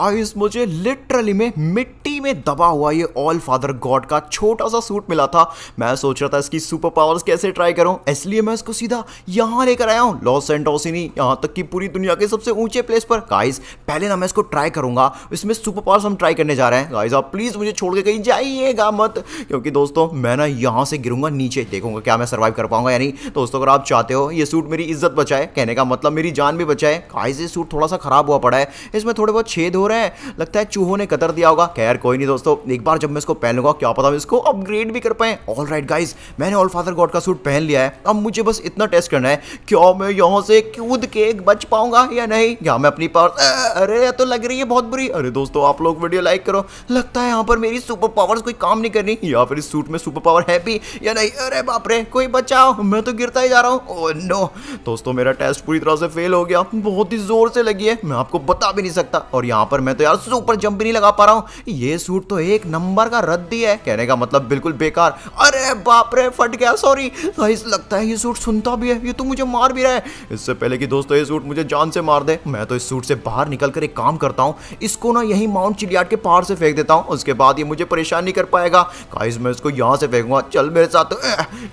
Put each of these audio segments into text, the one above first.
Guys मुझे literally में मिट्टी में दबा हुआ ये ऑल फादर गॉड का छोटा सा सूट मिला था। मैं सोच रहा था इसकी सुपर पावर्स कैसे ट्राई करूँ। इसलिए मैं इसको सीधा यहाँ लेकर आया हूँ। लॉस एंटोसिनी यहाँ तक कि पूरी दुनिया के सबसे ऊँचे प्लेस पर। गाइस पहले ना मैं इसको ट्राई करूँगा। इसमें सुपर पावर्स हम ट्राई करने जा रहे हैं। गाइस आप प्लीज़ मुझे छोड़ के कहीं जाइएगा मत। क्योंकि दोस्तों, मैं ना यहाँ से गिरूँगा, नीचे देखूँगा क्या मैं सर्वाइव कर पाऊँगा यानी दोस्तों, अगर आप चाहते हो ये सूट मेरी इज़्ज़त बचाए, कहने का मतलब मेरी जान भी बचाए। गाइस ये सूट थोड़ा सा खराब हुआ पड़ा है। इसमें थोड़े बहुत छेद हो रहे हैं। लगता है चूहों ने कतर दिया होगा। खैर, कोई नहीं दोस्तों। एक बार जब मैं इसको पहन लूँगा, क्या पता इसको अपग्रेड भी कर पाए। ऑल राइट गाइज़ मैंने ऑल फादर गॉड का सूट पहन लिया है। अब मुझे बस इतना टेस्ट करना है, क्या मैं यहाँ से कूद के बच पाऊँगा या नहीं? क्या मैं अपनी पावर अरे तो लग रही है बहुत बुरी। अरे दोस्तों, आप लोग वीडियो लाइक करो। लगता है यहाँ पर मेरी सुपर पावर्स कोई काम नहीं करनी। या फिर इस सूट में सुपर पावर है भी या नहीं? अरे बाप रे, कोई बचाओ। मैं तो गिरता ही जा रहा हूँ। नो दोस्तों, मेरा टेस्ट पूरी तरह से फेल हो गया। बहुत ही ज़ोर से लगी है। मैं आपको बता भी नहीं सकता। और यहाँ मैं तो यार सुपर जंप भी नहीं लगा पा रहा हूँ। ये सूट तो एक नंबर का रद्दी है। कहने का मतलब बिल्कुल बेकार। अरे बाप रे फट गया सॉरी गाइस लगता है ये सूट सुनता भी है। ये तो मुझे मार भी रहा है। इससे पहले कि दोस्तों ये सूट मुझे जान से मार दे। मैं तो इस सूट से बाहर निकल कर एक काम करता हूँ। इसको ना यही माउंट चिड़ियाट के पहाड़ से फेंक देता हूँ। उसके बाद ये मुझे परेशान नहीं कर पाएगा। गाइस मैं इसको यहाँ से फेंकूँगा। चल मेरे साथ।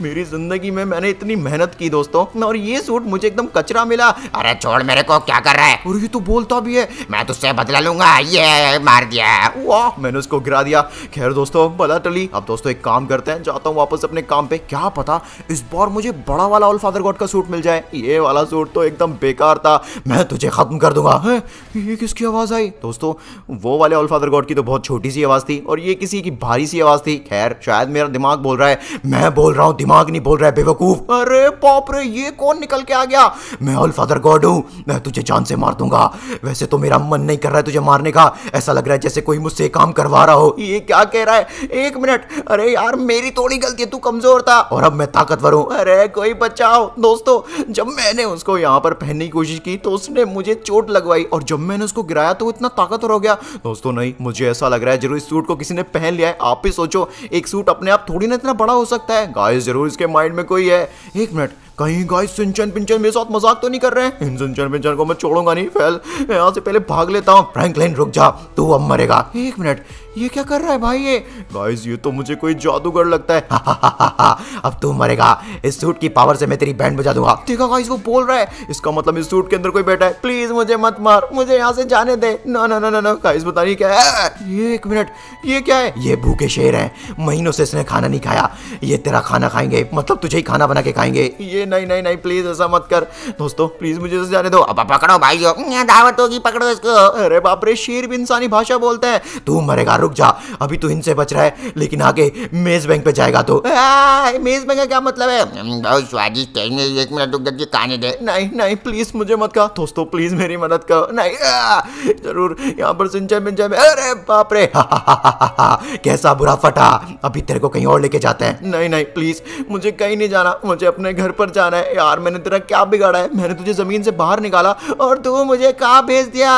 मेरी ज़िंदगी में मैंने इतनी मेहनत की दोस्तों। और ये सूट मुझे एकदम कचरा मिला। अरे छोड़ मेरे को क्या कर रहा है? और ये तो बोलता भी है। मैं तुझसे बदला लूँगा ये मार दिया वाह मैंने उसको गिरा दिया। खैर दोस्तों भला टली। अब दोस्तों एक काम करते हैं, जाता हूँ वापस अपने काम पे। क्या पता इस बार मुझे बड़ा वाला ऑल फादर गॉड का सूट मिल जाए। ये वाला सूट तो एकदम बेकार था। मैं तुझे खत्म कर दूँगा। है? ये किसकी आवाज़ आई? दोस्तों, वो वाले ऑल फादर गॉड की तो बहुत छोटी सी आवाज़ थी और ये किसी की भारी सी आवाज़ थी। खैर, शायद मेरा दिमाग बोल रहा है। मैं बोल रहा हूँ, दिमाग नहीं बोल रहा है, बेवकूफ़। अरे बाप रे, ये कौन निकल के आ गया? मैं ऑल फादर गॉड हूँ। मैं तुझे जान से मार दूँगा। वैसे तो मेरा मन नहीं कर रहा है तुझे मारने का। ऐसा लग रहा है जैसे कोई मुझसे काम करवा रहा हो। ये क्या कह रहा है? एक मिनट। अरे यार, मेरी थोड़ी गलती है, तू कमज़ोर था। और अब मैं ताकतवर हूँ। अरे कोई बचाओ। दोस्तों, जब मैंने उसको यहाँ पर पहनने की कोशिश की तो उसने मुझे चोट लगवाई। और जब मैंने उसको गिराया तो इतना ताकतवर हो गया। दोस्तों, नहीं, मुझे ऐसा लग रहा है, ज़रूर इस सूट को किसी ने पहन लिया है। आप ही सोचो, एक सूट अपने आप थोड़ी ना इतना बड़ा हो सकता है। गाइस, ज़रूर इसके माइंड में कोई है। एक मिनट। कहीं गाइस सिंचन पिंचन मेरे साथ मज़ाक तो नहीं कर रहे हैं? इन सिंचन पिंचन को मैं छोड़ूँगा नहीं, फैल। यहाँ से पहले भाग लेता हूँ। फ्रैंकलिन रुक जा। तू अब मरेगा। एक मिनट। ये क्या कर रहा है भाई ये? गाइस ये तो मुझे कोई जादूगर लगता है। अब तू मरेगा। इस सूट की पावर से मैं तेरी बैंड बजा दूँगा। देखा गाइस वो बोल रहा है। इसका मतलब इस सूट के अंदर कोई बैठा है। प्लीज़ मुझे मत मार। मुझे यहाँ से जाने दे। ना ना ना ना ना। गाइस बता नहीं क्या है। ये एक मिनट ये क्या है? ये भूखे शेर है। महीनों से इसने खाना नहीं खाया। ये तेरा खाना खाएँगे। मतलब तुझे ही खाना बना के खाएँगे। ये नहीं नहीं नहीं। प्लीज़ ऐसा मत कर। दोस्तों प्लीज़ मुझे जाने दो। अब पकड़ो भाई दावत होगी पकड़ो इसको। अरे बाप रे, शेर भी इंसानी भाषा बोलते हैं। तू मरेगा रुक जा। अभी तो इनसे बच रहा है लेकिन आगे मेज बैंक पे जाएगा तो। मेज बैंक का क्या मतलब है? बहुत स्वादिष्ट है एक मिनट रुक जाइए खाने दे। नहीं नहीं प्लीज़ मुझे मत कहा दोस्तों प्लीज़ मेरी मदद करो। नहीं ज़रूर यहाँ पर सिंचाई मिंचाई में अरे बाप रे! कैसा बुरा फटा। अभी तेरे को कहीं और लेके जाते हैं। नहीं नहीं प्लीज़ मुझे कहीं नहीं जाना। मुझे अपने घर पर जाना है। यार मैंने तेरा क्या बिगाड़ा है? मैंने तुझे ज़मीन से बाहर निकाला और तू मुझे कहाँ भेज दिया?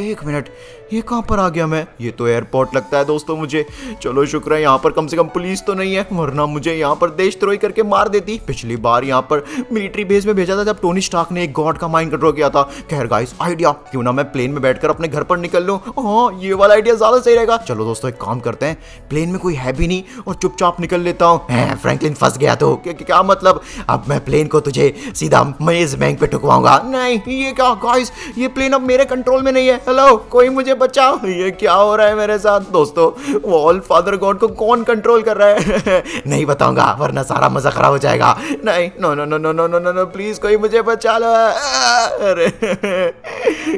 एक मिनट। ये कहाँ पर आ गया मैं? ये तो एयरपोर्ट लगता है दोस्तों मुझे। चलो शुक्र है, यहाँ पर कम से कम पुलिस तो नहीं है, वरना मुझे यहाँ पर देशद्रोही करके मार देती। पिछली बार यहाँ पर मिलिट्री बेस में भेजा था जब टोनी स्टाक ने एक गॉड का माइंड कंट्रोल किया था। खैर गाइस आइडिया क्यों ना मैं प्लेन में बैठकर अपने घर पर निकल लूँ? हाँ ये वाला आइडिया ज़्यादा सही रहेगा। चलो दोस्तों, एक काम करते हैं। प्लेन में कोई है भी नहीं और चुपचाप निकल लेता हूँ। फ्रैंकलिन फंस गया तो? क्या मतलब? अब मैं प्लेन को तुझे सीधा मेज बैंक पे ठुकवाऊँगा नहीं, ये क्या गाइस ये प्लेन अब मेरे कंट्रोल में नहीं है। हेलो कोई मुझे बचाओ। ये क्या हो रहा है मेरे साथ? दोस्तों वॉल फादर गॉड को कौन कंट्रोल कर रहा है? नहीं बताऊँगा, वरना सारा मज़ा खराब हो जाएगा। नहीं no no no no no no no please कोई मुझे बचा लो। अरे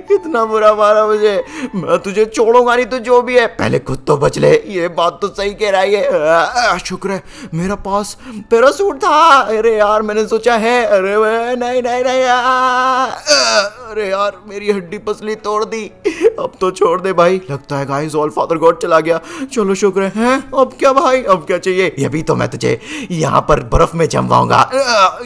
कितना बुरा मारा मुझे। मैं तुझे छोड़ूँगा नहीं तो जो भी है। पहले खुद तो बच ले। ये बात तो सही कह रहा है शुक्र है, मेरा पास पैरासूट था। अरे यार, मैंने सोचा है। अरे, नहीं नहीं नहीं अरे यार, मेरी हड्डी पसली तोड़ दी। अब तो छोड़ दे भाई। लगता है गाइस ऑल फादर गॉड चला गया। चलो, शुक्र है। अब क्या भाई? अब क्या चाहिए? ये भी तो मैं तुझे यहाँ पर बर्फ़ में जमवाऊँगा।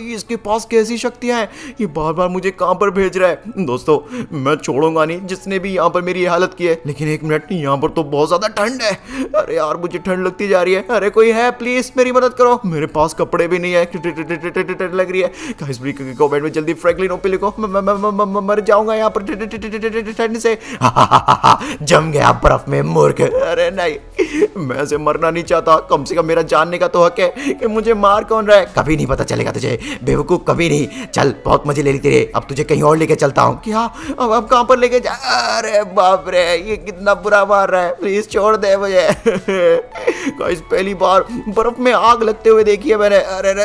इसके पास कैसी शक्तियाँ हैं? ये बार बार मुझे कहाँ पर भेज रहा है? दोस्तों, मैं छोड़ूँगा नहीं, जिसने भी यहाँ पर मेरी हालत की है। लेकिन एक मिनट यहाँ पर तो बहुत ज़्यादा ठंड है। अरे यार, मुझे ठंड लगती जा रही है। अरे कोई है? प्लीज़ मेरी मदद करो। मेरे पास कपड़े भी नहीं है। लग रही है। कमेंट में जल्दी फ्रैंकलिन ओपी लिखो मर जाऊँगा यहाँ पर ठंड- से। जम गया बर्फ़ में, मूर्ख। अरे नहीं, मैं ऐसे मरना नहीं चाहता। कम से कम मेरा जानने का तो हक है कि मुझे मार कौन रहा है। कभी नहीं पता चलेगा तुझे, बेवकूफ़ कभी नहीं। चल, बहुत मज़े ले ली तेरे। अब तुझे कहीं और लेके चलता हूँ। क्या अब अब कहाँ पर लेके जा? अरे बाप रे, ये कितना बुरा मार रहा है। प्लीज़ छोड़ दे मुझे। गाइस पहली बार बर्फ़ में आग लगते हुए देखी है मैंने। अरे अरे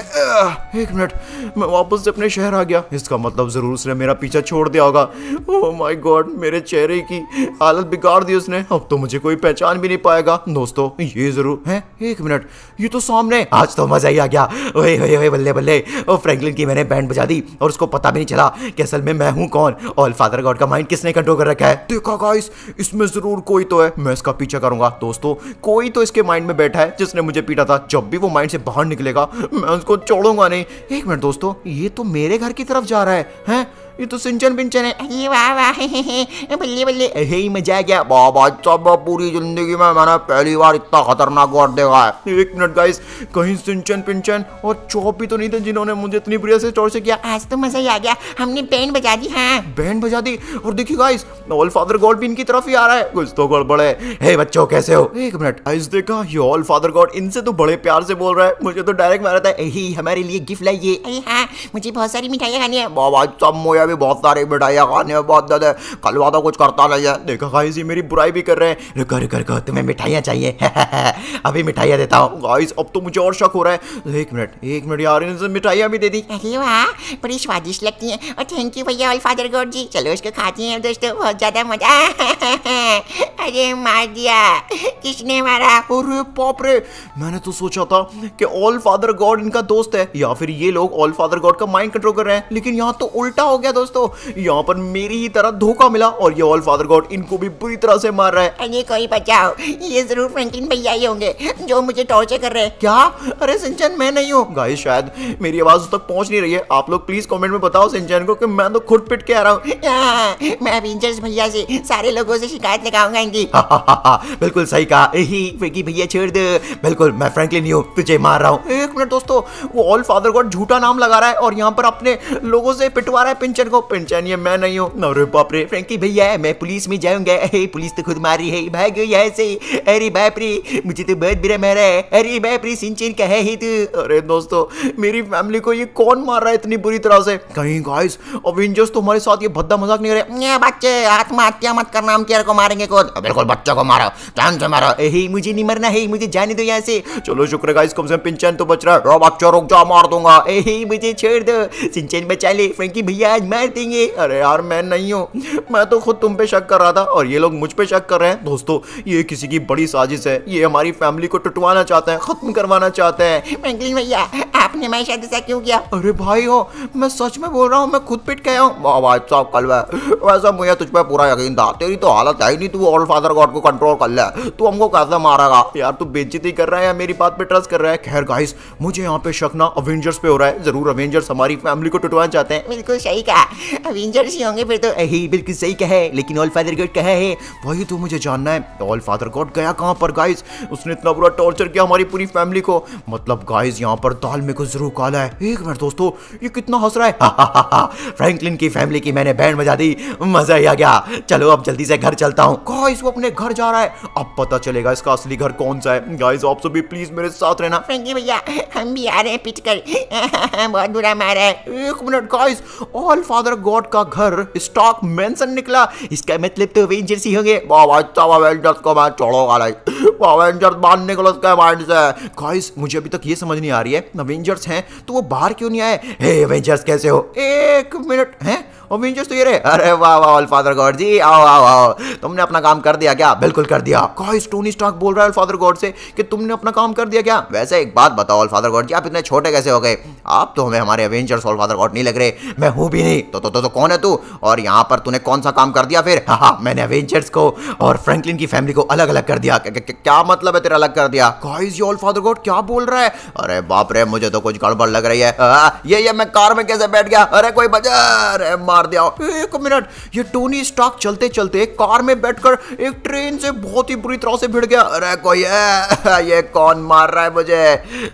एक मिनट, मैं वापस से अपने शहर आ गया। इसका मतलब ज़रूर उसने मेरा पीछा छोड़ दिया होगा। ओह माय गॉड मेरे चेहरे की हालत बिगाड़ दी उसने। अब तो मुझे कोई पहचान भी नहीं पाएगा। दोस्तों, ये ज़रूर, है? एक मिनट, ये तो सामने। आज तो मज़ा ही आ गया। बल्ले बल्ले। ओ फ्रैंकलिन की मैंने बैंड बजा दी और उसको पता भी नहीं चला कि असल में मैं हूँ कौन। ऑल फादर गॉड का माइंड किसने कंट्रोल कर रखा है? देखा गाइस इसमें ज़रूर कोई तो है। मैं इसका पीछा करूँगा। दोस्तों, कोई तो इसके माइंड में बैठा है जिसने मुझे पीटा था। जब भी वो माइंड से बाहर निकलेगा, मैं उसको छोड़ूँगा नहीं। एक मिनट, दोस्तों, ये तो मेरे घर की तरफ़ जा रहा है, हैं? ये तो सिंचन पिंचन है। अरे वाह वाह बल्ले बल्ले। हे मज़ा आ गया। बाबा सब पूरी ज़िंदगी में मैंने पहली बार इतना खतरनाक वर्ड देखा है। एक मिनट गाइस कहीं सिंचन पिंचन और चौप भी तो नहीं थे जिन्होंने मुझे इतनी बुरी से टॉर्चर किया। आज तो मज़ा ही आ गया। हमने बैंड बजा दी हाँ। बैंड बजा दी? और देखिए गाइस ऑल फादर गॉड भी इनकी तरफ़ ही आ रहा है। कुछ तो गड़बड़ है। हे बच्चों कैसे हो? एक मिनट गाइस देखा ये ऑल फादर गॉड इनसे तो बड़े प्यार से बोल रहा है। मुझे तो डायरेक्ट मारा था। यही हमारे लिए गिफ्ट लाइए अरे हाँ मुझे बहुत सारी मिठाइयाँ खानी है। बाबा सब भी बहुत सारी मिठाइयाँ खाने में बहुत ज़्यादा कल वादा कुछ करता नहीं है। देखा गाइस ये मेरी बुराई भी कर रहे हैं। रुको रुको रुको तुम्हें मिठाइयाँ चाहिए। अभी मिठाइयाँ देता हूँ। गाइस अब तो मुझे और शक हो रहा है। एक मिनट एक मिनट यार इनसे मिठाइयाँ भी दे दी। अरे वाह बड़ी स्वादिष्ट लगती हैं। और थैंक यू भैया ऑल फादर गॉड जी। चलो इसको खाती हैं दोस्तों बहुत ज़्यादा मज़ा। अरे मार दिया किसने मारा? अरे बाप रे मैंने तो सोचा था कि ऑल फादर गॉड इनका दोस्त है। या फिर ये लोग ऑल फादर गॉड का माइंड कंट्रोल कर रहे हैं। लेकिन यहाँ तो उल्टा हो गया दोस्तों। यहाँ पर मेरी ही तरह धोखा मिला और ये ऑल फादर गॉड इनको भी बुरी तरह से मार रहा है। अरे कोई बचाओ ये ज़रूर फ्रैंकलिन भैया ही होंगे जो मुझे टॉर्चर कर रहे हैं। क्या? अरे सिंचन मैं नहीं हूँ। गाइस शायद मेरी आवाज़ उस तक पहुँच नहीं रही है। आप लोग प्लीज़ कमेंट में बताओ सिंचन को कि मैं तो खुद पिट के आ रहा हूँ। हाँ, मैं अवेंजर्स भैया से सारे लोगों से शिकायत लगाऊँगा। इनकी बिल्कुल सही कहा। यही भैया छोड़ दे। बिल्कुल मैं फ्रैंकलिन ही हूँ तुझे मार रहा हूँ। एक मिनट दोस्तों वो ऑल फादर गॉड झूठा नाम लगा रहा है और यहाँ पर अपने लोगों से पिटवा रहा है पिंचन को पिंचन ये मैं नहीं हूँ। अरे बाप रे फ्रैंकी भैया, मैं पुलिस में जाऊँगा। पुलिस तो खुद मारी है। भाग यहाँ से। अरे बाप रे, मुझे तो बहुत बुरा मारा है। अरे बाप रे, सिंचन का है ही तू। अरे दोस्तों, मेरी फैमिली को ये कौन मार रहा है इतनी बुरी तरह से? कहीं गाइस अवेंजर्स तो हमारे साथ ये भद्दा मज़ाक नहीं कर। बच्चे, आत्महत्या मत करना, हम तेरे को मारेंगे खुद। बिल्कुल बच्चों को मारो, जान से मारो। यही मुझे नहीं मरना है, मुझे जाने दो यहाँ से। चलो शुक्र गाइस कम से कम पिंचन तो बच रहा है। बच्चा रुक जा मार दूँगा। यही मुझे छोड़ दो। सिंचन बचा ले। फ्रैंकी भैया, आज देंगे अरे यार मैं नहीं हूँ। मैं तो खुद तुम पे शक कर रहा था और ये लोग मुझ पे शक कर रहे हैं। दोस्तों ये किसी की बड़ी साजिश है। ये हमारी फैमिली को टुटवाना चाहते हैं खत्म करवाना चाहते हैं। भैया आपने मेरे साथ ऐसा क्यों किया? अरे भाई हो मैं सच में बोल रहा हूँ मैं खुद पिट आया हूँ। वाह भाई साहब कल वैसा मुझे तुझ पे पूरा यकीन था। तेरी तो हालत है ही नहीं तू ऑल फादर गॉड को कंट्रोल कर ले। तू हमको कैसे मारेगा? यार तू बेइज्जती कर रहा है या मेरी बात पे ट्रस्ट कर रहा है? खैर गाइस मुझे यहाँ पे शक ना अवेंजर्स पे हो रहा है। ज़रूर अवेंजर्स हमारी फैमिली को टुटवाना चाहते हैं। बिल्कुल सही कहा। अवेंजर्स ही होंगे फिर तो। यही बिल्कुल सही कहा है लेकिन ऑल फादर गॉड कहा है। वही तो मुझे जानना है ऑल फादर गॉड गया कहाँ पर गाइस उसने इतना बुरा टॉर्चर किया हमारी पूरी फैमिली को। मतलब गाइस यहाँ पर दाल में कुछ ज़रूर काला है। एक मिनट दोस्तों ये कितना हंस रहा है? फ्रैंकलिन की फैमिली की मैंने बैंड बजा दी। मज़ा ही आ गया। चलो अब जल्दी से घर चलता हूँ। गाइस वो अपने घर जा रहा है। अब पता चलेगा इसका असली घर कौन सा है। गाइस आप सभी प्लीज़ मेरे साथ रहना। फ्रैंकी भैया हम भी आ रहे हैं पिट कर। बहुत बुरा मारा है। एक minute guys All Father God का घर स्टॉक मेंशन निकला। इसका मतलब तो एवेंजर्स ही होंगे। एवेंजर्स को मैं छोड़ूँगा नहीं एवेंजर्स बाहर निकलो उसके माइंड से। गाइस मुझे अभी तक ये समझ नहीं आ रही है। एवेंजर्स हैं तो वो बाहर क्यों नहीं आए? हे एवेंजर्स कैसे हो? एक मिनट, हैं? अवेंजर्स तो ये रहे। अरे वाह वाह ऑल फादर गॉड जी आओ आओ आओ। तुमने अपना काम कर दिया क्या? बिल्कुल कर दिया। गाइस टोनी स्टार्क बोल रहा है फादर गॉड से कि तुमने अपना काम कर दिया क्या? वैसे एक बात बताओ ऑल फादर गॉड जी आप इतने छोटे कैसे हो गए? आप तो हमें हमारे ऑल फादर गॉड नहीं लग रहे। मैं हूँ भी नहीं। तो तो, तो, तो कौन है तू? और यहाँ पर तूने कौन सा काम कर दिया फिर? हाँ हाँ मैंने को और की फैमिली को अलग अलग कर दिया। क्या- मतलब है तेरा अलग कर दिया? ऑल फादर गॉड क्या बोल रहा है? अरे बाप रे मुझे तो कुछ गड़बड़ लग रही है। ये ये मैं कार में कैसे बैठ गया? अरे कोई बजा। अरे मार मार दिया। एक मिनट ये टोनी स्टार्क चलते चलते कार में बैठकर एक ट्रेन से बहुत ही बुरी तरह से भिड़ गया। अरे कोई है? ये कौन मार रहा है मुझे?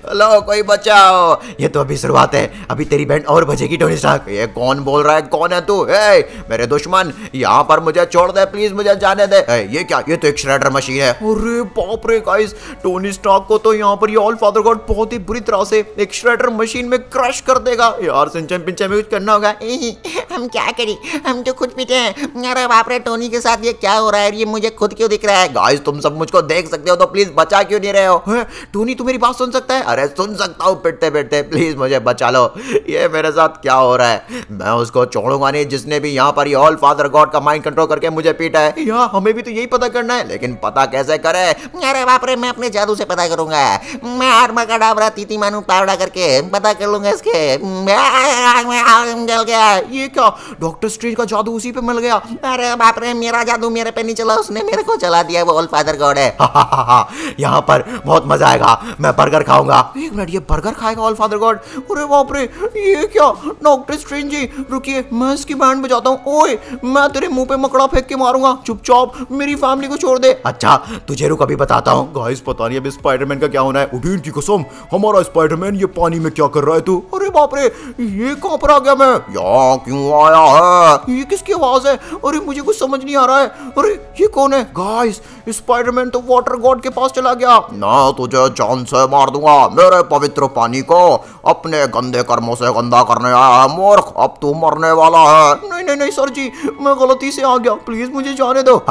हेलो कोई बचाओ। ये तो अभी शुरुआत है। अभी तेरी बैंड और बजेगी टोनी स्टार्क ये कौन बोल रहा है? कौन है तू? ए, मेरे दुश्मन यहाँ पर मुझे छोड़ दे प्लीज़ मुझे जाने दे। ए, ये क्या? ये तो एक श्रेडर मशीन है। अरे बाप रे गाइस टोनी स्टार्क को तो यहाँ पर ये ऑल फादर गॉड बहुत ही बुरी तरह से एक श्रेडर मशीन में क्रश कर देगा। यार सिंचन पिंचन में कुछ करना होगा? हम क्या करें हम तो खुद पीटे हैं अरे बाप रे टोनी के साथ ये क्या हो रहा है ये मुझे खुद क्यों दिख रहा है गाइस तुम सब मुझको देख सकते हो तो प्लीज़ बचा क्यों नहीं रहे हो टोनी तू मेरी बात सुन सकता है अरे सुन सकता हूँ पिटते पिटते प्लीज़ मुझे बचा लो ये मेरे साथ क्या हो रहा है मैं उसको छोड़ूँगा नहीं जिसने भी यहाँ पर ऑल फादर गॉड का माइंड कंट्रोल करके मुझे पीटा है यार हमें भी तो यही पता करना है लेकिन पता कैसे करे अरे बाप रे मैं अपने जादू से पता करूँगा मैं आर्मा का डाबरा तीती मानू पावड़ा करके पता कर लूँगा इसके जल गया ये क्या डॉक्टर स्ट्रेंज का जादू उसी पे मिल गया। अरे बाप रे मेरा जादू मेरे पे नहीं चला उसने मेरे को चला दिया वो ऑल फादर गॉड है। यहाँ पर बहुत मज़ा आएगा मैं बर्गर खाऊँगा। एक मिनट ये बर्गर खाएगा ऑल फादर गॉड अरे बाप रे ये क्या? डॉक्टर स्ट्रेंज जी रुकिए मैं इसकी बैंड बजाता हूँ। ओए मैं तेरे मुँह पे मकड़ा फेंक के मारूँगा। चुपचाप मेरी फैमिली को छोड़ दे। अच्छा तुझे रुक अभी बताता हूँ। गाइस पता नहीं अभी स्पाइडरमैन का क्या होना है। उबीन की कसम हमारा स्पाइडरमैन ये पानी में क्या कर रहा है तू? अरे बाप रे ये कहाँ पर आ गया मैं? यहाँ क्यों आया है। ये किसकी आवाज़ है? अरे मुझे कुछ समझ नहीं आ रहा है। अरे ये कौन है? गाइस स्पाइडरमैन तो वाटर गॉड के पास चला गया। ना तुझे जान से मार दूँगा मेरे पवित्र पानी को अपने गंदे कर्मों से गंदा करने आया है मूर्ख। अब तू मरने वाला है। नहीं नहीं नहीं सर जी मैं गलती से आ गया। प्लीज़ मुझे जाने दो।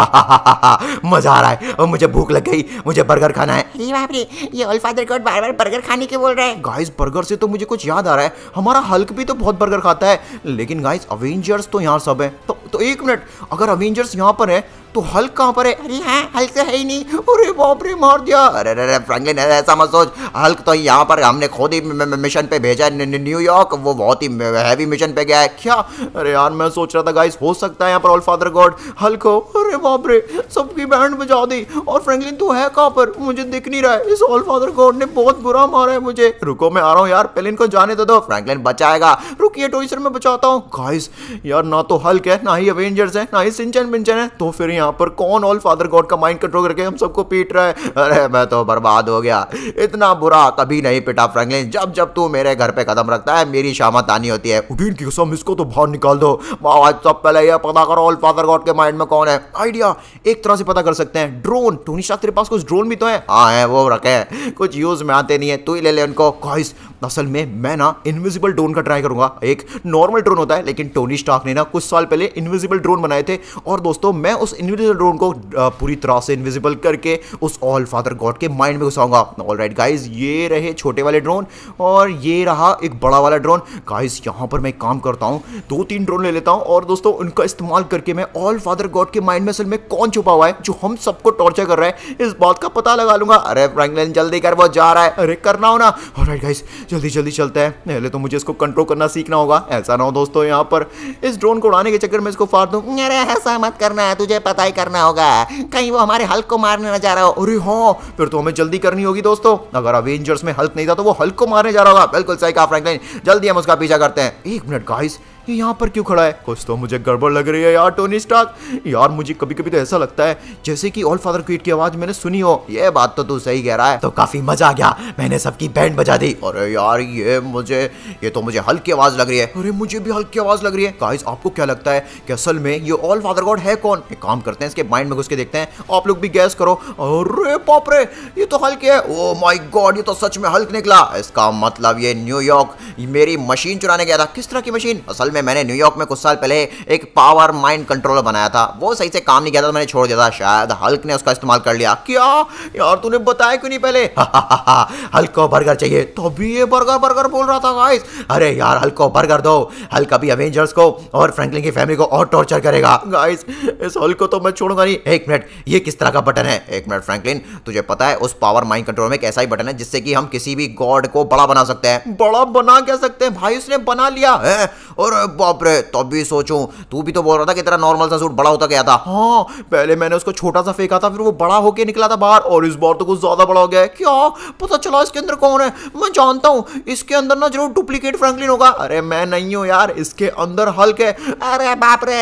मज़ा आ रहा है। और मुझे भूख लग गई। मुझे बर्गर खाना है। अरे बाप रे ये ऑल फादर गॉड बार बार बर्गर खाने के बोल रहा है। गाइस बर्गर से तो मुझे कुछ याद आ रहा है। हमारा हल्क भी तो बहुत बर्गर खाता है। लेकिन गाइस अवेंजर्स तो यहाँ सब है। तो, तो एक मिनट, अगर अवेंजर्स यहाँ पर है तो हल्क कहाँ पर है? अरे हाँ हल्क तो है ही नहीं। अरे बाप रे, मार दिया। अरे अरे फ्रैंकलिन ऐसा मत सोच। हल्क तो यहाँ पर हमने खुद ही मिशन पे भेजा है न्यूयॉर्क वो बहुत ही हैवी मिशन पे गया है। क्या? अरे यार, मैं सोच रहा था गाइस हो सकता है यहाँ पर ऑल फादर गॉड हल्क हो। अरे बाप रे, सबकी बैंड बजा दी। और फ्रैंकलिन तो है कहाँ पर? मुझे दिख नहीं रहा है। इस ऑल फादर गॉड ने बहुत बुरा मारा है मुझे। रुको, मैं आ रहा हूँ यार पहले इनको जाने तो दो। फ्रैंकलिन बचाएगा। रुकिए टोई सर मैं बचाता हूँ। गाइस यार, ना तो हल्क है, ना ही अवेंजर्स है, ना ही सिंचन पिंचन है। तो फिर यहाँ पर कौन ऑल फादर गॉड का माइंड कंट्रोल करके हम सबको पीट रहा है? अरे, मैं तो बर्बाद हो गया। इतना बुरा कभी नहीं पिटा फ्रैंकलिन जब जब तू मेरे घर पे कदम रखता है, मेरी शामत आनी होती है। उठीन की कसम, इसको तो बाहर निकाल दो। आज सब पहले ये पता करो ऑल फादर गॉड के माइंड में कौन है। आइडिया एक तरह से पता कर सकते हैं। ड्रोन टोनी शाह तेरे पास कुछ ड्रोन भी तो है? हाँ है, वो रखे हैं। कुछ यूज़ में आते नहीं है। तू ही ले ले उनको। गाइस असल में मैं ना इनविजिबल ड्रोन का ट्राई करूँगा। एक नॉर्मल ड्रोन होता है, लेकिन टोनी स्टार्क ने ना कुछ साल पहले इनविजिबल ड्रोन बनाए थे। और दोस्तों, मैं उस इनविजिबल ड्रोन को पूरी तरह से इनविजिबल करके उस ऑल फादर गॉड के माइंड में घुसाऊँगा। ऑल राइट गाइज़ ये रहे छोटे वाले ड्रोन और ये रहा एक बड़ा वाला ड्रोन गाइज़ यहाँ पर मैं काम करता हूँ दो तीन ड्रोन ले लेता हूँ, और दोस्तों, उनका इस्तेमाल करके मैं ऑल फादर गॉड के माइंड में असल में कौन छुपा हुआ है, जो हम सबको टॉर्चर कर रहा है, इस बात का पता लगा लूँगा। अरे फ्रैंकलिन जल्दी कर, वो जा रहा है। अरे, करना हो ना। ऑल राइट गाइज़ जल्दी जल्दी चलता है। पहले तो मुझे इसको कंट्रोल करना सीखना होगा। ऐसा ना हो दोस्तों, यहाँ पर इस ड्रोन को उड़ाने के चक्कर में इसको फाड़ दूँ। अरे, ऐसा मत करना है, तुझे पता ही करना होगा। कहीं वो हमारे हल्क को मारने ना जा रहा हो। अरे हाँ फिर तो हमें जल्दी करनी होगी दोस्तों। अगर अवेंजर्स में हल्क नहीं था तो वो हल्क को मारने जा रहा होगा। बिल्कुल सही कहा फ्रैंकलिन जल्दी हम उसका पीछा करते हैं। एक मिनट गाइस ये यहाँ पर क्यों खड़ा है? कुछ तो मुझे गड़बड़ लग रही है यार टोनी स्टार्क यार, मुझे कभी कभी तो ऐसा लगता है, जैसे कि ऑल फादर क्वीट की आवाज़ मैंने सुनी हो। ये बात तो तू सही कह रहा है। तो काफ़ी मज़ा आ गया। मैंने सबकी बैंड बजा दी। अरे यार, ये मुझे, ये तो मुझे हल्की आवाज़ लग रही है। अरे, मुझे भी हल्की आवाज़ लग रही है। गाइस आपको क्या लगता है कि असल में ये ऑल फादर गॉड है कौन? एक काम करते हैं, इसके माइंड में घुस के देखते हैं। आप लोग भी गैस करो। अरे बाप रे, ये तो हल्के है। ओ माय गॉड ये तो सच में हल्क निकला। इसका मतलब ये न्यूयॉर्क मेरी मशीन चुराने गया था। किस तरह की मशीन असल में मैंने न्यूयॉर्क में कुछ साल पहले एक पावर माइंड कंट्रोलर बनाया था। वो सही से काम नहीं किया था तो मैंने छोड़ दिया था। शायद हल्क ने उसका इस्तेमाल कर लिया। क्या? यार तूने बताया क्यों नहीं पहले? हल्क को बर्गर चाहिए। तभी ये बर्गर बर्गर बोल रहा था गाइस अरे यार हल्क को बर्गर दो। हल्क अभी अवेंजर्स को और फ्रैंकलिन की फैमिली को और टॉर्चर करेगा। गाइस इस हल्क को तो मैं छोड़ूँगा नहीं। एक मिनट ये किस तरह का बटन है? एक मिनट फ्रैंकलिन तुझे पता है उस पावर माइंड कंट्रोल में एक ऐसा ही बटन है जिससे कि हम किसी भी गॉड को बड़ा बना सकते हैं। बड़ा बना क्या सकते हैं? भाई, उसने बना लिया है। और अरे बाप रे, तब भी सोचूं, तू भी तो बोल रहा था कि तेरा नॉर्मल सा सूट बड़ा होता गया था। हाँ पहले मैंने उसको छोटा सा फेंका था, फिर वो बड़ा होके निकला था बाहर, और इस बार तो कुछ ज़्यादा बड़ा हो गया है। क्या? पता चला इसके अंदर कौन है? मैं जानता हूँ, इसके अंदर ना ज़रूर डुप्लीकेट फ्रैंकलिन होगा। अरे मैं नहीं हूँ यार, इसके अंदर हल्क है। अरे बाप रे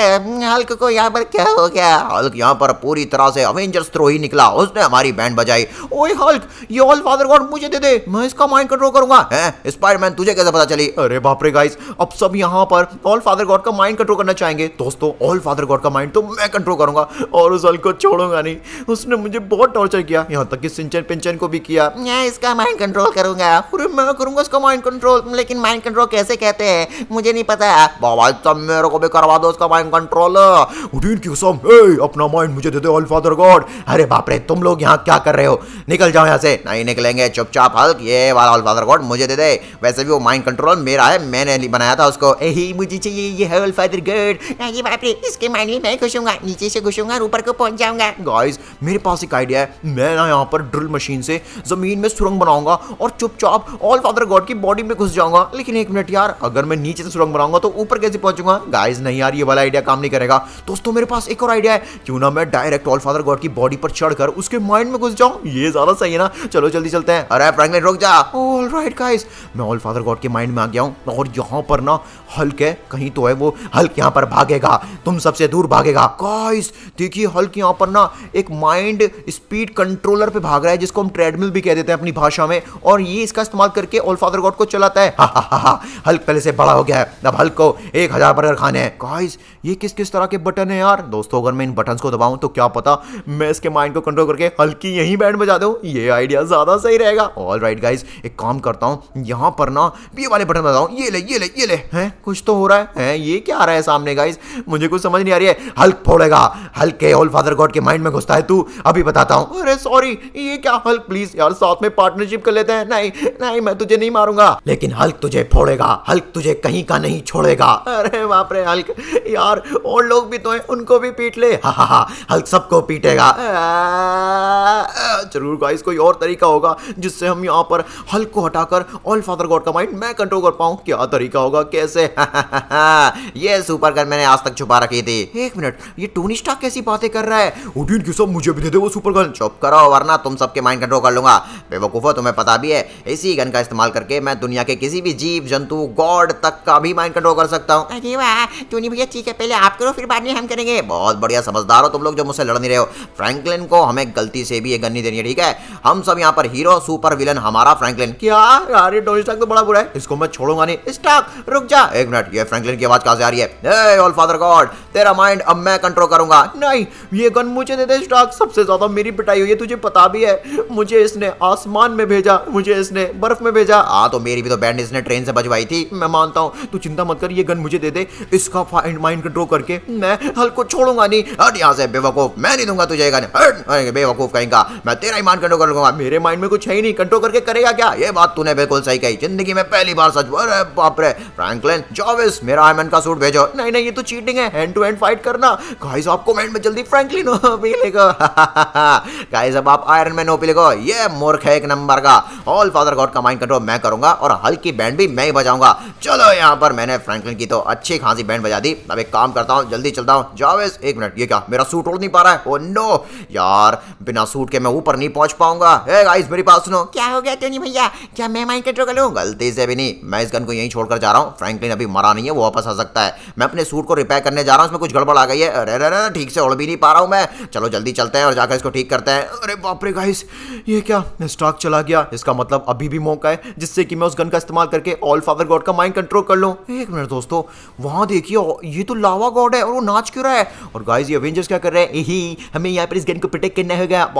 हल्क को यहाँ पर क्या हो गया? हल्क यहाँ पर पूरी तरह से अवेंजर्स थ्रो ही निकला, उसने हमारी बैंड बजाई। ओए हल्क ये ऑल फादर गॉड मुझे दे दे, मैं इसका माइंड कंट्रोल करूँगा। स्पाइडरमैन तुझे कैसे पता चली? अरे बाप रे गाइस अब सब यहाँ पर ऑल फादर गॉड का माइंड कंट्रोल करना चाहेंगे। दोस्तों ऑल फादर गॉड का माइंड तो मैं कंट्रोल करूँगा और उस हल्क को छोड़ूँगा नहीं। उसने मुझे बहुत टॉर्चर किया। यहाँ तक कि सिंचन पिंचन को भी किया। मैं इसका माइंड कंट्रोल करूँगा। मैं करूँगा इसका माइंड कंट्रोल लेकिन माइंड कंट्रोल कैसे कहते हैं? मुझे नहीं पता। बाबा तब मेरे को भी करवा दो उसका माइंड कंट्रोल उदीन की कसम। ए अपना माइंड मुझे दे दे ऑल फादर गॉड अरे बाप रे, तुम लोग यहाँ क्या कर रहे हो? निकल जाओ यहाँ से। नहीं निकलेंगे, चुपचाप, हल्क। ये वाला ऑल फादर गॉड मुझे दे दे। वैसे भी वो माइंड कंट्रोल मेरा है। मैंने बनाया था उसको। यही मुझे चाहिए ये है ऑल फादर गॉड अरे बाप रे, इसके माइंड में मैं घुसूँगा नीचे से घुसूँगा ऊपर को पहुँच जाऊँगा। गाइस मेरे पास एक आइडिया है। मैं ना यहाँ पर ड्रिल मशीन से ज़मीन में सुरंग बनाऊँगा और चुपचाप ऑल फादर गॉड की बॉडी में घुस जाऊँगा। लेकिन एक मिनट यार, अगर मैं नीचे से सुरंग बनाऊँगा तो ऊपर कैसे पहुंचूँगा? गाइस नहीं यार, ये वाला आइडिया काम नहीं करेगा। दोस्तों, मेरे पास एक और आइडिया है। क्यों ना मैं डायरेक्ट ऑल फादर गॉड की बॉडी पर चढ़कर उसके माइंड में घुस जाऊँ? ये ज़्यादा सही है ना? चलो, जल्दी चलते हैं। अरे फ्रैंकलिन रुक जा। ऑल राइट गाइस मैं ऑल फादर गॉड के माइंड में आ गया हूँ। और यहाँ पर ना हल्क है? कहीं तो है वो हल्क यहाँ पर भागेगा, तुम सबसे दूर भागेगा। गाइस देखिए हल्क यहाँ पर ना एक माइंड स्पीड कंट्रोलर पे भाग रहा है, जिसको हम ट्रेडमिल भी कह देते हैं अपनी भाषा में, और ये इसका इस्तेमाल करके ऑल फादर गॉड को चलाता है। हल्क पहले से बड़ा हो गया है, अब हल्क को एक हज़ार बर्गर खाने हैं। गाइस ये किस किस तरह के बटन है यार? दोस्तों, अगर मैं इन बटन्स को दबाऊं तो क्या पता मैं इसके माइंड को कंट्रोल करके हल्की यहीं बैंड बजा दूँ। ये आइडिया ज़्यादा सही रहेगा। ऑल राइट गाइस एक काम करता हूँ, यहाँ पर ना ये वाले बटन बजाऊं। ये ले ये ले ये ले। हैं? कुछ तो हो रहा है? हैं? ये क्या आ रहा है सामने गाइस मुझे कुछ समझ नहीं आ रही है। हल्क फोड़ेगा। हल्क के ऑल फादर गॉड के माइंड में घुसता है। तू, अभी बताता हूँ। अरे सॉरी ये क्या हल्क? प्लीज़ यार, साथ में पार्टनरशिप कर लेते हैं। नहीं नहीं, मैं तुझे नहीं मारूँगा। लेकिन हल्क तुझे फोड़ेगा। हल्क तुझे कहीं का नहीं छोड़ेगा। अरे, बाप रे, हल्क। यार, और लोग भी तो हैं, उनको भी पीट ले। हा हा हा। हल्क सबको पीटेगा। ज़रूर गाइस कोई और तरीका होगा जिससे हम यहाँ पर हल्क को हटाकर ऑल फादर गॉड का माइंड मैं कंट्रोल कर पाऊँ। क्या तरीका होगा? कैसे? ये सुपर गन मैंने आज तक छुपा रखी थी। एक मिनट, ये टोनी स्टार्क कैसी बातें कर रहा है? उडीन की सब मुझे भी दे दे वो सुपर गन चुप करो, वरना तुम सबके माइंड कंट्रोल कर लूँगा। बेवकूफो तुम्हें पता भी है, इसी गन का इस्तेमाल करके मैं दुनिया के किसी भी जीव, जंतु, गॉड तक का भी माइंड कंट्रोल कर सकता हूँ। अरे वाह टोनी भैया, ठीक है, पहले आप करो, फिर बाद में हम करेंगे। बहुत बढ़िया, समझदार हो तुम लोग जो मुझसे लड़ नहीं रहे हो। फ्रैंकलिन को हमें गलती से भी ये गन नहीं देनी है, ठीक है? हम सब यहाँ पर हीरो सुपर विलन हमारा फ्रैंकलिन क्या? ये टोनी स्टार्क तो बड़ा बुरा है। इसको मैं छोड़ूँगा नहीं। स्टार्क रुक जा। एक मिनट ये फ्रैंकलिन की आवाज़ कहाँ से आ रही है? ऑल फादर गॉड तेरा माइंड अब मैं कंट्रोल करूँगा। नहीं, ये गन मुझे दे दे स्टार्क सबसे ज़्यादा मेरी पिटाई हुई है, तुझे पता भी है। मुझे इसने आसमान में भेजा, मुझे इसने बर्फ़ में भेजा। हाँ तो मेरी भी तो बैंड इसने ट्रेन से बजवाई थी। मैं मानता हूँ, तू चिंता मत कर, ये गन मुझे दे दे। इसका माइंड कंट्रोल करके मैं हल्क छोड़ूँगा नहीं। हट यहाँ से, बेवकूफ़। मैं नहीं दूँगा तुझे गन हट बेवकूफ़ कहेगा मैं तेरा ही माइंड कंट्रोल कर लूँगा। मेरे माइंड में कुछ है ही नहीं। कंट्रोल करके करेगा क्या? ये बात तूने बिल्कुल सही कही। ज़िंदगी में पहली बार सच बाप रे। फ्रैंकलिन जॉविस मेरा आयरन का सूट भेजो। नहीं नहीं, ये तो चीटिंग है। हैंड टू हैंड फाइट करना। गाइस आप कमेंट में जल्दी फ्रैंकलिन ओपी लिखो गाइस अब आप आयरन मैन ओपी लिखो। ये मूर्ख है एक नंबर का। ऑल फादर गॉड का माइंड कंट्रोल मैं करूँगा और हल्की बैंड भी मैं ही बजाऊँगा। चलो यहाँ पर मैंने फ्रैंकलिन की तो अच्छी खासी बैंड बजा दी। अब एक काम करता हूँ, जल्दी चलता हूँ। जावेस एक मिनट ये क्या? मेरा सूट उड़ नहीं पा रहा है? ओ नो यार, बिना सूट के मैं ऊपर नहीं पहुँच पाऊँगा। हे गाइस मेरी बात सुनो। क्या हो गया? टोनी भैया? क्या मैं माइंड कंट्रोल कर लूँ? गलती से भी नहीं। मैं इस गन को यहीं छोड़कर जा रहा हूँ। फ्रैंकलिन अभी मरा नहीं है, वो वापस आ सकता है। मैं अपने सूट को रिपेयर करने जा रहा हूँ, उसमें कुछ गड़बड़ आ गई है। अरे अरे ठीक से उड़ भी नहीं पा रहा हूँ मैं। चलो, जल्दी चलते हैं और जाकर इसको ठीक करते हैं। अरे बाप रे गाइस ये क्या? स्टॉक चला गया। इसका मतलब अभी भी मौका है, जिससे कि मैं उस गन का इस्तेमाल करके ऑल फादर गॉड का माइंड कंट्रोल कर लूँ। एक मिनट दोस्तों, वहाँ देखिए, ये तो लावा गॉड है और वो नाच क्यों रहा है? और गाइस ये अवेंजर्स क्या कर रहे हैं? यही, हमें यहाँ पर इस गन को प्रोटेक्ट करना होगा यार,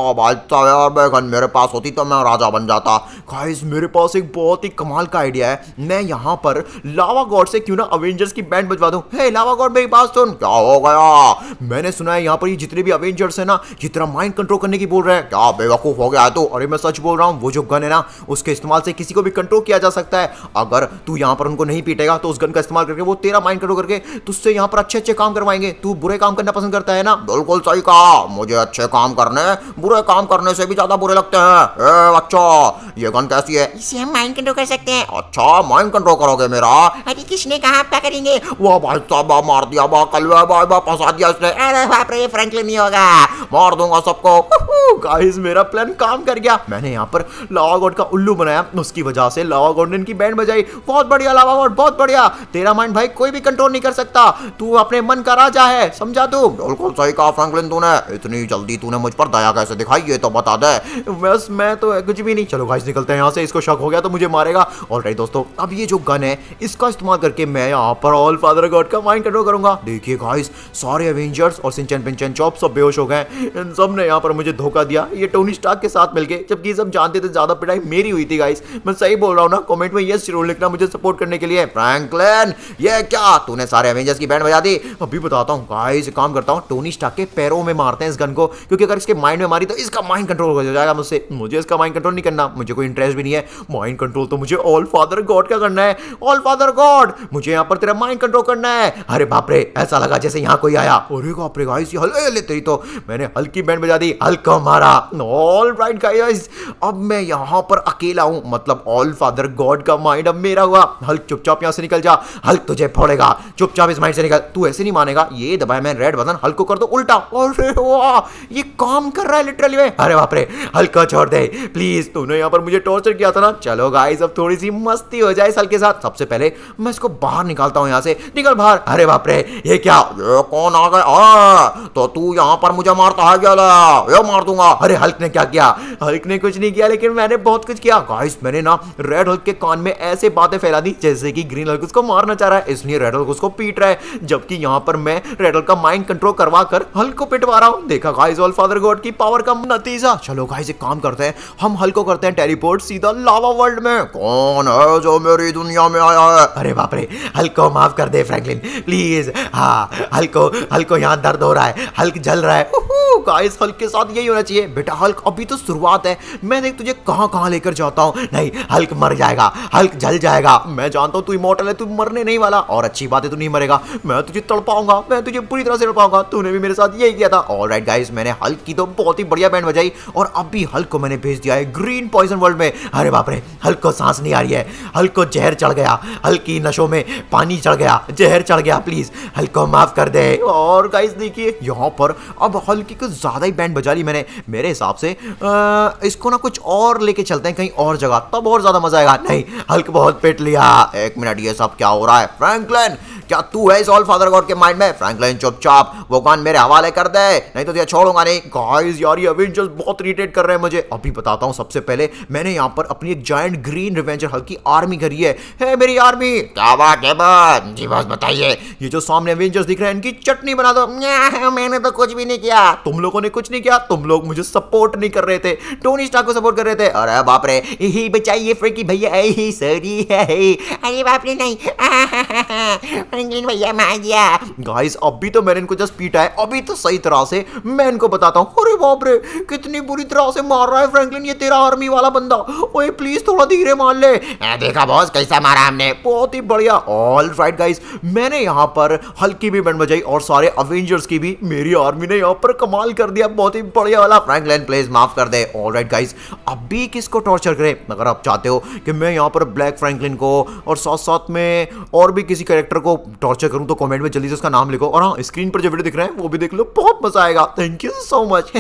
मैं गन मेरे पास होती तो मैं राजा बन जाता। गाइस मेरे पास एक बहुत ही कमाल का आइडिया है। मैं यहाँ पर लावा गॉड से क्यों ना अवेंजर्स की बैंड बजवा दूँ। हे लावा गॉड मेरी बात सुन। क्या हो गया? मैंने सुना है यहाँ पर ये जितने भी अवेंजर्स है ना ये तेरा माइंड कंट्रोल करने की बोल रहे हैं। क्या बेवकूफ़ हो गया तू? अरे मैं सच बोल रहा हूँ वो जो गन है ना उसके इस्तेमाल से किसी को भी कंट्रोल किया जा सकता है। अगर तू यहाँ पर उनको नहीं पीटेगा तो उस गन का इस्तेमाल करके वो तेरा माइंड कंट्रोल करके तुझसे यहाँ पर अच्छे अच्छे काम करवाएँगे। तू बुरे काम करना पसंद करता है ना? बिल्कुल सही कहा। मुझे अच्छे काम करने बुरे काम करने से भी ज़्यादा बुरे लगते हैं। अच्छा ये गन कैसी है? इसे हम माइंड कंट्रोल कर सकते हैं। अच्छा माइंड कंट्रोल करोगे मेरा। अरे किसने कहाँ वाह भाई साहब मार दिया कल भाई फंसा दिया इसने अरे बाप रे, फ्रैंकलिन नहीं होगा। मार दूँगा सबको। गाइस मेरा प्लान काम कर गया। मैंने यहाँ पर लावा गॉड का उल्लू बनाया। उसकी वजह से लावा गॉड ने इनकी बैंड बजाई। बहुत बढ़िया लावा गॉड बहुत बढ़िया। तेरा माइंड भाई कोई भी कंट्रोल नहीं कर सकता। तू अपने मन का राजा है, समझा तू? बिल्कुल सही कहा, फ्रैंकलिन, तूने। इतनी जल्दी तूने मुझ पर दया कैसे दिखाई? ये तो बता दे। बस मैं तो कुछ भी नहीं। चलो गाइस निकलते हैं यहाँ से। इसको शक हो गया तो मुझे मारेगा। और राइट दोस्तों, अब ये जो गन है, इसका इस्तेमाल करके मैं यहाँ पर ऑल फादर गॉड का माइंड कंट्रोल करूँगा। देखिए गाइस सारे एवेंजर्स और सिंचन पिंचन चॉप सब बेहोश हो गए इन सबने यहाँ पर मुझे धोखा दिया। ये टोनी स्टार्क के साथ मिलके, जबकि सब जानते थे, ज़्यादा पिटाई मेरी हुई थी गाइस मैं सही बोल रहा हूँ ना कमेंट में यस ज़रूर लिखना मुझे सपोर्ट करने के लिए। फ्रैंकलिन ये क्या? तूने सारे एवेंजर्स की बैंड बजा दी। अभी बताता हूँ गाइस काम करता हूँ टोनी स्टार्क के पैरों में मारते हैं इस गन को, क्योंकि अगर इसके माइंड में मारी तो इसका माइंड कंट्रोल हो जाएगा मुझसे। मुझे इसका माइंड कंट्रोल नहीं करना। मुझे कोई इंटरेस्ट भी नहीं है। माइंड कंट्रोल तो मुझे ऑल फादर गॉड का करना है। ऑल फादर गॉड मुझे यहाँ पर तेरा माइंड कंट्रोल करना है। अरे बाप रे ऐसा लगा जैसे यहाँ कोई आया। अरे बाप रे गाइस ये हल ले तेरी तो। मैंने हल्की बैंड बजा दी, हल्का मारा। ऑल राइट गाइस अब मैं यहाँ पर अकेला हूँ। मतलब ऑल फादर गॉड का माइंड अब मेरा हुआ। हल्क, चुपचाप यहाँ से निकल जा। हल्क तुझे फोड़ेगा। चुपचाप इस माइंड से निकल। तू ऐसे नहीं मानेगा। ये दबाया मैं रेड बटन, हल्क को कर दो, उल्टा। अरे वाह, ये काम कर रहा है लिटरली में। अरे बाप रे हल्का छोड़ दे। प्लीज़ तूने यहाँ पर मुझे टॉर्चर किया था ना। चलो गाइस अब थोड़ी सी मस्ती हो जाए सल के साथ। सबसे पहले मैं इसको बाहर निकालता हूँ यहाँ से। निकल बाहर। अरे बाप रे, ये क्या? ये कौन आ गया? तो तू यहाँ पर मुझे मारता है क्या? ये मार दूँगा। अरे हल्क ने क्या किया? हल्क ने कुछ नहीं किया, लेकिन मैंने बहुत कुछ किया। गाइस मैंने ना रेड हल्क के कान में ऐसे बातें फैला दी, जैसे कि ग्रीन हल्क उसको मारना चाह रहा है, इसलिए रेड हल्क उसको पीट रहा है। जबकि यहाँ पर मैं रेड हल्क का माइंड कंट्रोल करवा कर हल्क को पिटवा रहा हूँ। देखा गाइस ऑल फादर गॉड की पावर का नतीजा। चलो गाइस एक काम करते हैं। हम हल्क को करते हैं टेलीपोर्ट सीधा लावा वर्ल्ड में। कौन है जो मेरी दुनिया में आया है? अरे बाप रे हल्क माफ़ कर दे फ्रैंकलिन प्लीज़ हाँ हल्को हल्को यहाँ दर्द हो रहा है, हल्क जल रहा है। गाइस हल्क के साथ यही होना चाहिए। बेटा, हल्क अभी तो शुरुआत है। मैं देख तुझे कहाँ कहाँ लेकर जाता हूँ। नहीं, हल्क मर जाएगा, हल्क जल जाएगा। मैं जानता हूँ तू इमोटल है, तू मरने नहीं वाला। और अच्छी बात है, तू नहीं मरेगा। मैं तुझे तड़पाऊँगा, मैं तुझे पूरी तरह से तड़पाऊँगा। तूने भी मेरे साथ यही किया था। ऑल राइट गाइस मैंने हल्क की तो बहुत ही बढ़िया बैंड बजाई। और अभी हल्क को मैंने भेज दिया है ग्रीन पॉइजन वर्ल्ड में। अरे बाप रे, हल्क को सांस नहीं आ रही है, हल्क को जहर चढ़ गया, हल्की नशों में पानी चढ़ गया जहर चढ़ गया प्लीज़ हल्क माफ़ कर दे। और गाइस देखिए यहाँ पर अब हल्की कुछ ज़्यादा ही बैंड बजा ली मैंने। मेरे हिसाब से आ, इसको ना कुछ और लेके चलते हैं कहीं और जगह तब और ज़्यादा मज़ा आएगा। नहीं हल्क बहुत पेट लिया। एक मिनट ये सब क्या हो रहा है? फ्रैंकलिन क्या तू है इस ऑल फादर गॉड के माइंड में? फ्रैंकलिन चुपचाप वो कान मेरे हवाले कर दे। नहीं तो तुझे छोड़ूँगा नहीं। गाइस यार ये अवेंजर्स बहुत इरिटेट कर रहे हैं मुझे। अभी बताता हूँ सबसे पहले मैंने यहाँ पर अपनी एक giant green revenger Hulk army करी है। है मेरी आर्मी क्या बात बस जी बस बताइए, ये जो सामने अवेंजर्स दिख रहे हैं, इनकी चटनी बना दो। मैंने तो कुछ भी नहीं किया। तुम लोगों ने कुछ नहीं किया। तुम लोग मुझे सपोर्ट नहीं कर रहे थे। टोनी स्टार को सपोर्ट कर रहे थे। अरे बाप रे ही बचाइए फ्रैंकी भैया। ही सॉरी है अरे बाप रे, नहीं। फ्रैंकलिन भैया, मार दिया। गाइस अभी तो मैंने इनको जस्ट पीटा है। अभी तो सही तरह से मैं इनको बताता हूँ। अरे बाप रे, कितनी बुरी तरह से मार रहा है फ्रैंकलिन ये तेरा आर्मी वाला बंदा। ओए प्लीज़ थोड़ा धीरे मार ले। देखा बॉस कैसा मारा हमने। बहुत ही बढ़िया। ऑल राइट गाइस मैंने यहाँ पर हल्की भी बैंड बजाई और सारे अवेंजर्स की भी, मेरी आर्मी ने यहाँ पर कमाल कर दिया। बहुत ही बढ़िया वाला। फ्रैंकलिन प्लीज़ माफ़ कर दे। ऑल राइट गाइस अब भी किसको टॉर्चर करें? अगर आप चाहते हो कि मैं यहाँ पर ब्लैक फ्रैंकलिन को और साथ साथ में और भी किसी कैरेक्टर को टॉर्चर करूँ तो कॉमेंट में जल्दी से उसका नाम लिखो। और हाँ स्क्रीन पर जो वीडियो दिख रहे हैं, वो भी देख लो। बहुत मज़ा आएगा। Thank you so much